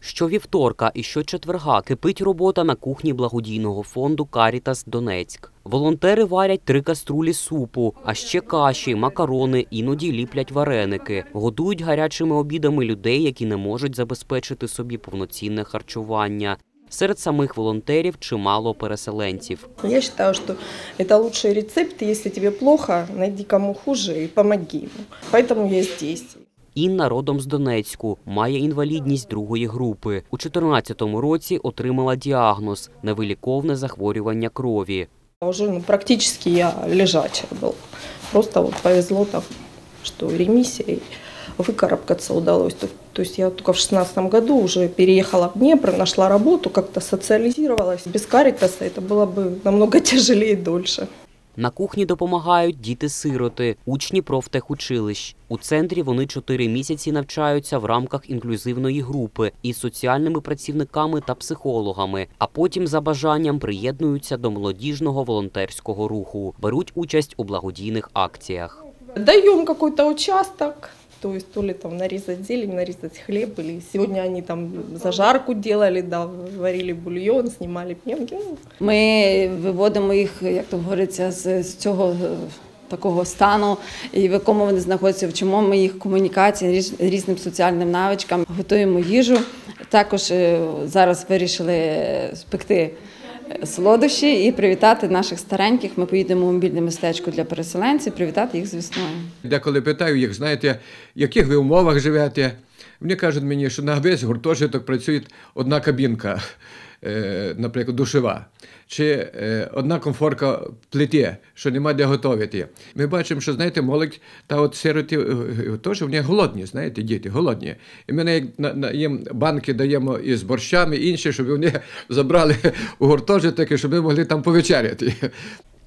Щовівторка і щочетверга кипить робота на кухні благодійного фонду Карітас Донецьк. Волонтери варять три каструлі супу, а ще каші, макарони, іноді ліплять вареники, годують гарячими обідами людей, які не можуть забезпечити собі повноцінне харчування. Серед самих волонтерів чимало переселенців. Я считаю, что это лучший рецепт. Если тебе плохо, найди кому хуже и помоги ему. Поэтому я здесь. Інна родом з Донецьку, має інвалідність другої групи. У 2014 році отримала діагноз невиліковне захворювання крові. Уже ну, практически я лежачая была. Просто вот повезло так, что ремиссия и выкарабкаться удалось. То, то есть я только в 16 году уже переехала в Днепр, нашла работу, как-то социализировалась. Без каритаса это было бы намного тяжелее и дольше. На кухні допомагають діти-сироти, учні профтехучилищ. У центрі вони чотири місяці навчаються в рамках інклюзивної групи із соціальними працівниками та психологами, а потім за бажанням приєднуються до молодіжного волонтерського руху, беруть участь у благодійних акціях. Даємо какой-то участок, то есть то ли там нарезать зелень, нарезать хлеб, или сегодня они там зажарку делали, да, варили бульон, снимали пенки. Ну, Ми виводимо їх, як то говориться, з, з цього е, такого стану, і в якому вони знаходяться, вчимо ми їх комунікації, різним соціальним навичкам, готуємо їжу. Також е, зараз вирішили спекти е, солодощі і привітати наших стареньких. Ми поїдемо у мобільне містечко для переселенців, привітати їх з весною. Деколи питаю їх, знаєте, в яких ви умовах живете. Вони кажуть мені, що на весь гуртожиток працює одна кабінка, е, наприклад, душева, чи е, одна комфорка плиті, що нема де готувати. Ми бачимо, що знаєте, молодь та от сироти е, теж вони голодні, знаєте, діти, голодні. І ми на, їм банки даємо із борщами, інші, щоб вони забрали у гуртожиток, щоб ми могли там повечеряти.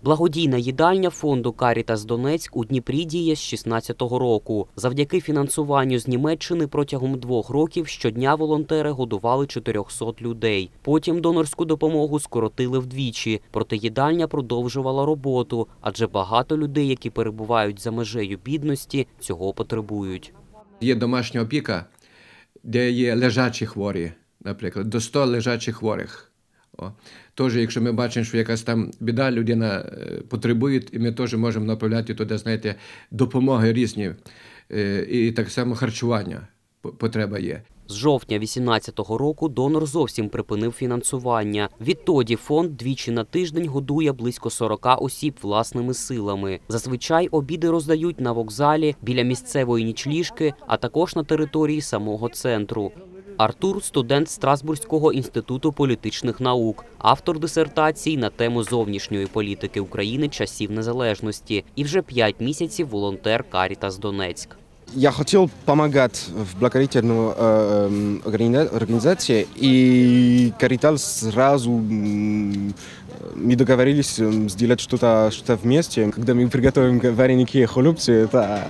Благодійна їдальня фонду Карітас Донецьк у Дніпрі діє з 16-го року. Завдяки фінансуванню з Німеччини протягом двох років щодня волонтери годували 400 людей. Потім донорську допомогу скоротили вдвічі. Проте їдальня продовжувала роботу, адже багато людей, які перебувають за межею бідності, цього потребують. Є домашня опіка, де є лежачі хворі, наприклад, до 100 лежачих хворих. О. Тож, якщо ми бачимо, що якась там біда, людина е, потребує, і ми теж можемо направляти туди, знаєте, допомоги різні, Е, і так само харчування потреба є. З жовтня 18-го року донор зовсім припинив фінансування. Відтоді фонд двічі на тиждень годує близько 40 осіб власними силами. Зазвичай обіди роздають на вокзалі, біля місцевої нічліжки, а також на території самого центру. Артур студент Страсбурзького інституту політичних наук, автор дисертації на тему зовнішньої політики України часів незалежності і вже п'ять місяців волонтер Карітас Донецьк. Я хотел помогать в благотворительной э, эм, органи- организации, и Каритал сразу м, мы договорились м, сделать что-то что вместе. Когда мы приготовим вареники и холубцы, это,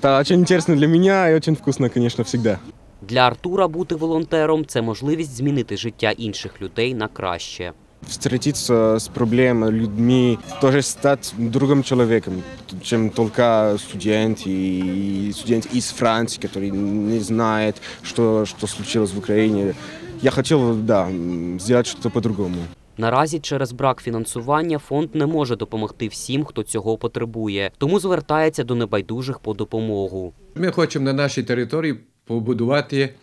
это очень интересно для меня и очень вкусно, конечно, всегда. Для Артура бути волонтером це можливість змінити життя інших людей на краще. Встретиться с проблемой, людьми, тоже стать другим человеком, чем только студент и студент из Франции, который не знает, что, что случилось в Украине. Я хотел, да, сделать что-то по-другому. Наразі через брак фінансування фонд не може допомогти всім, хто цього потребує, тому звертається до небайдужих по допомогу. Ми хочемо на нашій території побудувати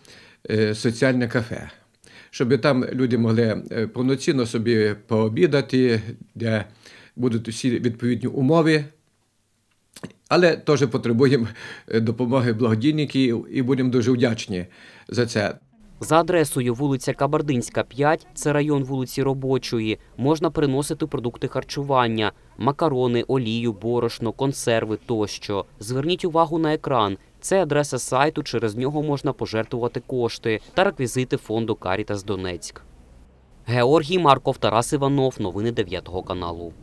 е, соціальне кафе, щоб там люди могли е, повноцінно собі пообідати, де будуть усі відповідні умови. Але теж потребуємо е, допомоги благодійників і будемо дуже вдячні за це. За адресою вулиця Кабардинська, 5, це район вулиці Робочої, можна приносити продукти харчування, макарони, олію, борошно, консерви тощо. Зверніть увагу на екран. Це адреса сайту, через нього можна пожертвувати кошти та реквізити фонду Карітас Донецьк. Георгій Марков, Тарас Іванов. Новини 9 каналу.